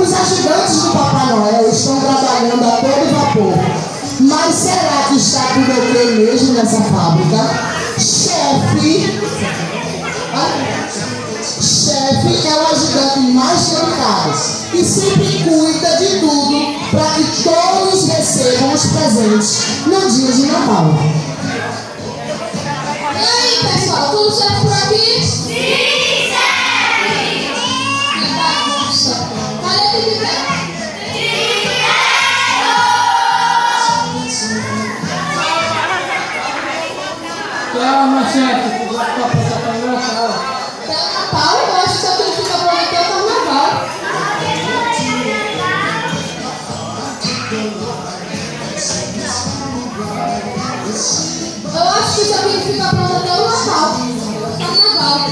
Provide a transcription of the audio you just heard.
Os ajudantes do Papai Noel estão trabalhando a todo vapor. Mas será que está tudo ok mesmo nessa fábrica? Chefe. Chefe é o ajudante mais delicado e sempre cuida de tudo para que todos recebam os presentes no dia de Natal. E aí, pessoal, tudo certo por aqui? Sim, Ficar passando pra. É o Natal, eu acho que só quem fica por aqui é o Carnaval. Eu acho que só quem fica pronto até o Natal. Carnaval.